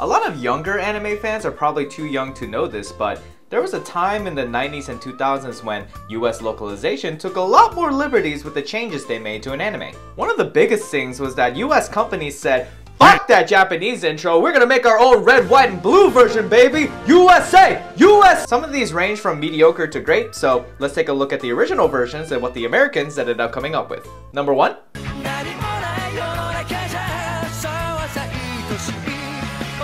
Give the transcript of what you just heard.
A lot of younger anime fans are probably too young to know this, but there was a time in the 90s and 2000s when US localization took a lot more liberties with the changes they made to an anime. One of the biggest things was that US companies said, Fuck that Japanese intro, we're gonna make our own red, white, and blue version, baby! USA! US! Some of these range from mediocre to great, so let's take a look at the original versions and what the Americans ended up coming up with. Number